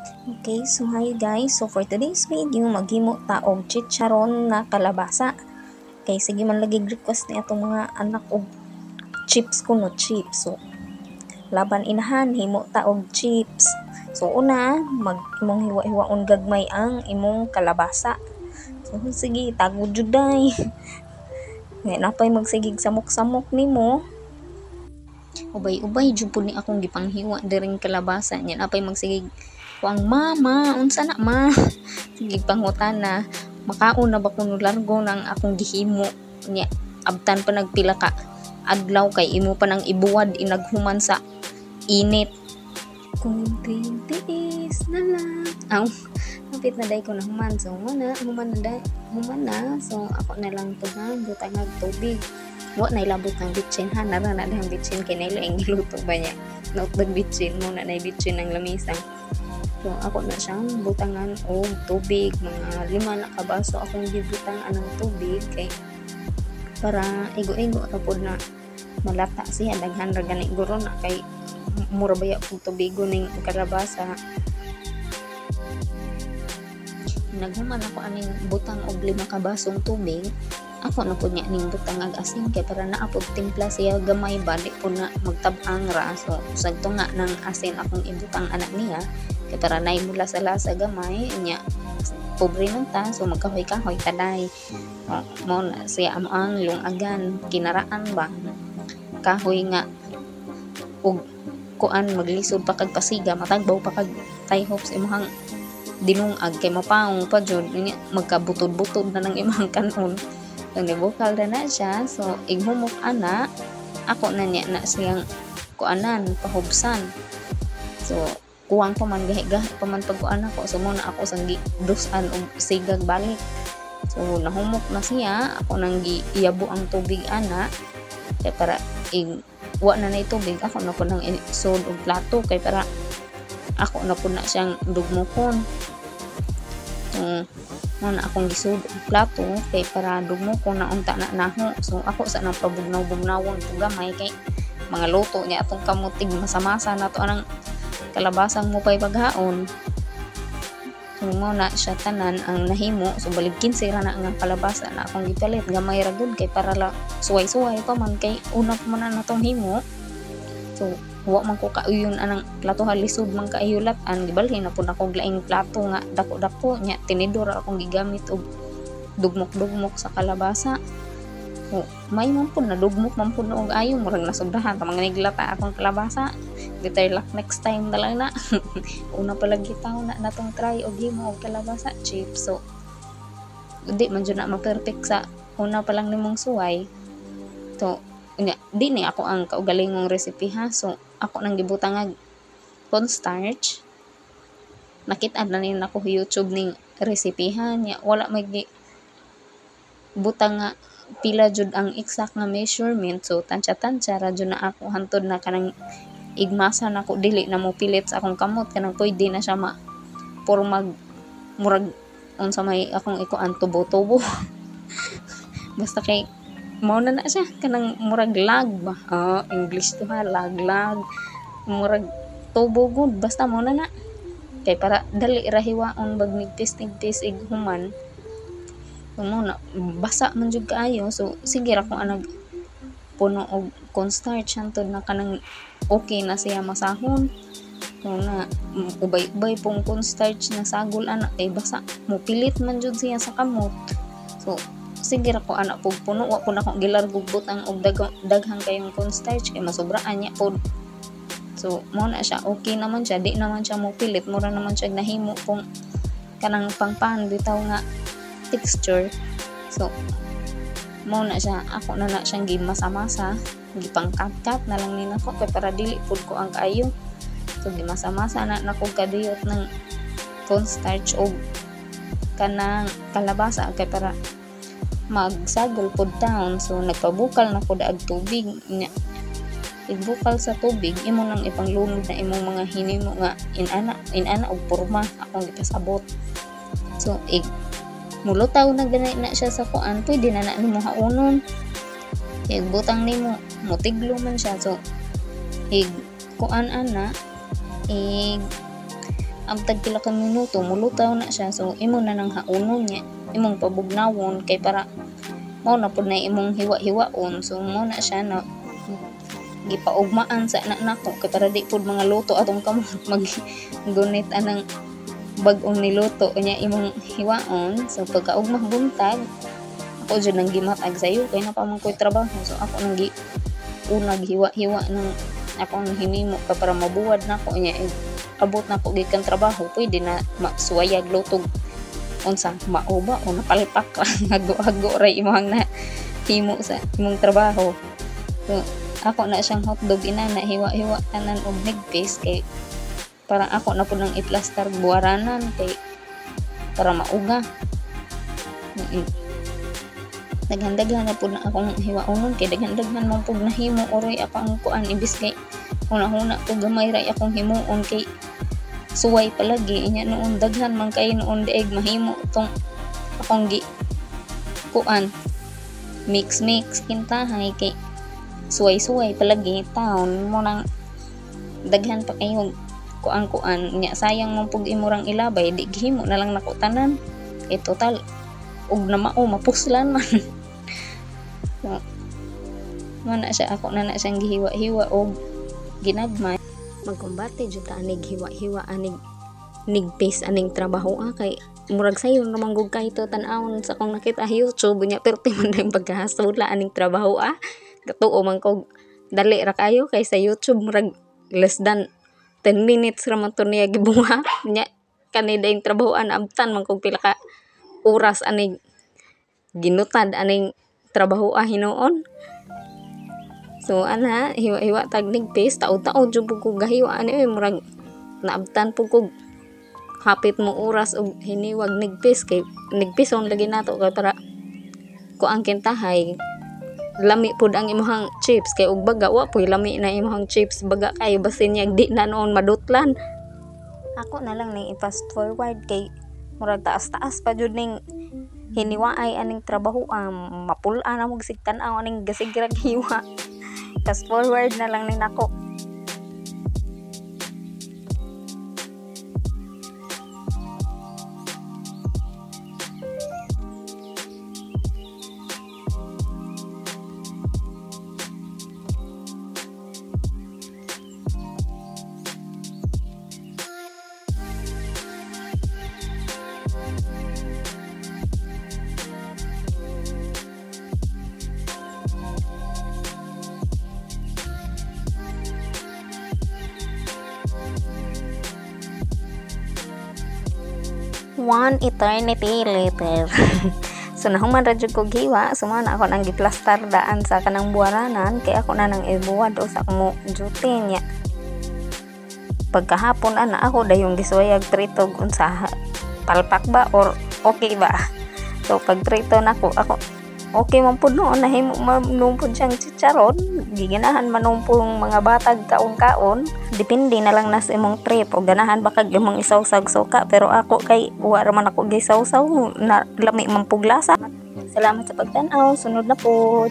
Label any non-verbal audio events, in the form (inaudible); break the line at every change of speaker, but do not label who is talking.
Okay, so hi guys. So for today's video, maghimo ta og chicharon na kalabasa. Okay, sige man lagi request ni atong mga anak og chips kuno chips. So laban inahan himo ta og chips. So una, mag imong hiwa-hiwaon gagmay ang imong kalabasa. So sige, tago jud day. (laughs) Nga napay magsigig samok-samok nimo. Ubay-ubay jud ni akong gipanghiwa diring kalabasa. Nya napay magsigig Kuang mama, unsa na ma? Sige pangutan na. Makaon na ba kuno largo ng akong gihimo nya abtan pa nagpila ka adlaw kay imo pa nang ibuwad inaghuman sa init. Kunting tiis na lang. Aw, napit na day ko na human. So, humana, human na day, human na. So, ako na lang tuhan, butang ng tubig. Wa na ilabot ng bitsin ha, nara na ang bitsin kay nailo ang giluto ba niya. Naut bitsin mo na na bitsin ng lamisa. So, ako na siyang butangan o tubig. Mga lima na kabaso akong gibutang anong tubig kay para igo-igo tapod na malata siya daghan ra gani guro na kay mura baya og tubigo ning kalabasa naghuman ako aning butang og lima ka basong tubig ako na po niya ning butang ag asin kay para naapod timpla siya gamay ba di po na magtabang ra so sagto nga ng asin akong ibutang anak niya kay para nay mula sa lasa gamay niya pobre man ta so magkahoy-kahoy taday. Mo, mo na siya amo ang lungagan kinaraan ba? Kahoy nga ug kuan maglisod pa kag pasiga matagbaw pa kag tie hopes imong dinungag kay mapaong pa jud niya magkabutod-butod na ng imong kanon. So nibukal na na siya so ighumok ana ako na niya na siyang kuanan pahubsan. So kuwang pa man gahi gahi pa man pagkuan ako. So muna ako sang dusan og sigag balik. So nahumok na siya. Ako nang giiyabo ang tubig ana. Kay para ig wa na na tubig ako na po nang isod og plato. Kay para ako na po na siyang dugmokon. So mo na akong gisud og plato. Kay para dugmokon na unta na naho. So ako sa nang pabugnaw-bugnawon ug gamay. Kay mga luto niya atong kamutig masamasa na to. Anang kalabasang mo pa'y paghaon. So mo na siya tanan ang nahimo. So balig 15 ra na ang kalabasa na akong gipalit gamay ra gud kay para la suway-suway pa man kay una pa man na natong himo. So wa man ko kauyon anang plato halisod man kaayulat an gibalhin na pud ako laing plato nga dako-dako nya tinidor akong gigamit og dugmok-dugmok sa kalabasa. Oh, may man po nadugmok man po og ayo murag nasobrahan ta mga niglata akong kalabasa Ditoy luck next time na lang na. (laughs) Una pa lagi tao na natong try og himo og kalabasa chips. So, di man dyan na ma-perfect sa una pa nimong suway. So, unya, di ni ako ang kaugalingong recipe ha. So, ako nang gibutang nga cornstarch. Nakita na nin ako YouTube ning recipe ha. Nya, wala may butang nga pila jud ang exact nga measurement so tansya-tansya ra jud na ako hantod na kanang igmasa na ko dili na mo pilit sa akong kamot kanang pwede na siya ma puro mag murag unsa may akong ikuan tubo-tubo (laughs) basta kay mao na na siya kanang murag lag ba? Ah english to ha lag lag murag tubo good basta mao na na. Kay para dali ra hiwaon bag nigpis nigpis ig human mo na basa man jud kaayo. So sige ra kung anag puno og cornstarch hantod na kanang okay na siya masahon. So na ubay-ubay pong cornstarch na sagol anak kay basa mo pilit man jud siya sa kamot. So sige ra ko anak pug puno wa po na akong gilargugbot ang og dag daghang kayong cornstarch kay masobraan niya pod so mo na siya okay naman siya di naman siya mo pilit mura naman siya nahimo kung kanang pangpan bitaw nga texture. So mo na siya ako na na siyang gimasa-masa gipangkat-kat na lang nina ko. Para dili pud ko ang kaayo so gimasa-masa na nako kadiyot ng cornstarch og kanang kalabasa. Kay para magsagol pod down so nagpabukal na ko daag tubig nya igbukal sa tubig imo nang ipanglunod na imong mga hinimo nga inana inana og porma. Akong gipasabot. So ig mulutaw na ganay na siya sa kuan. Pwede na na nimo haunon ig butang nimo mutiglo man siya. So ig kuan ana ig amtag pila ka minuto mulutaw na siya. So imo na nang haunon niya imong pabugnawon kay para mo na pud na imong hiwa-hiwaon. So mo na siya na gipaugmaan sa anak nako kay para di pud mga luto atong kamot mag gunit anang bag-ong niluto niya imong hiwaon. So pagkaugmah buntag ako dyan nang gimatag sa'yo. Kay na pa trabaho. So ako nang gi unag hiwa-hiwa ng ako ang hinimo ka para mabuwad na ko niya eh, abot na ko gikan trabaho. Pwede na masuwayag lutog. Unsa mauba o napalpak ka. (laughs) Hago-hago ray imong na himo sa imong trabaho. So ako na siyang hotdog ina na hiwa-hiwa tanan og nigpis kay para ako na po nang iplastar buwaranan kay para mauga. -mm. Daghan-daghan na po na akong hiwaonon kay daghan-daghan man po nahimo oroy ako ang kuan ibis kay una-una ko gamay ray akong himuon kay suway palagi. Inya noon daghan man kay noon dieg mahimo tong akong gi kuan. Mix mix kintahay kay suway-suway palagi taon mo nang daghan pa kayo kuan-kuan. Nya sayang mong pug imurang ilabay di gihimo na lang nako tanan. Kay total ug na mao mapuslan man (laughs) mo na siya ako na na siyang gihiwa-hiwa og ginagmay magkumbate jud ta anig hiwa-hiwa anig nigpace aning trabaho ah kay murag sayo naman gug kay tan-awon sa kong nakita YouTube nya perti (laughs) man dayong pagkahasula aning trabaho ah. Katuo man ko dali ra kayo kay sa YouTube murag less than 10 minutes ra man to niya gibuha (laughs) nya kanida yung trabahoan abtan man kog pila ka oras aning ginutad aning trabaho ah hinuon. So ana hiwa-hiwa tag nigpis taod-taod jud kog gahiwa ani murag naabtan pug kog hapit mo oras og hiniwag nigpis kay nigpison lagi nato kay para ko ang kintahay lami pud ang imong chips kay ug baga wa poy lami na imong chips baga kay basin niya di na noon madutlan. Ako na lang ning i-fast forward kay murag taas-taas pa jud ning hiniwaay aning trabaho um, mapul-an na mo sigtan aw aning gasigrag hiwa. (laughs) Fast forward na lang ning nako one eternity later. (laughs) so nahuman ra ko giwa, sumana ako nang giplastar daan sa kanang buwaranan kay ako na nang ibuwad o sa mo duty niya. Pagkahapon ana ako dayong giswayag tritog unsa palpak ba or okay ba. So pag trito nako ako okay man pud noon nahimo man pud siyang chicharon. Giganahan man yung mga batag kaon-kaon. Depende na lang nas imong trip. O ganahan ba kag imong isawsag suka pero ako kay wa man ako gisawsaw. Na lami man pug lasa. Salamat sa pagtan-aw. Sunod na po